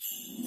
you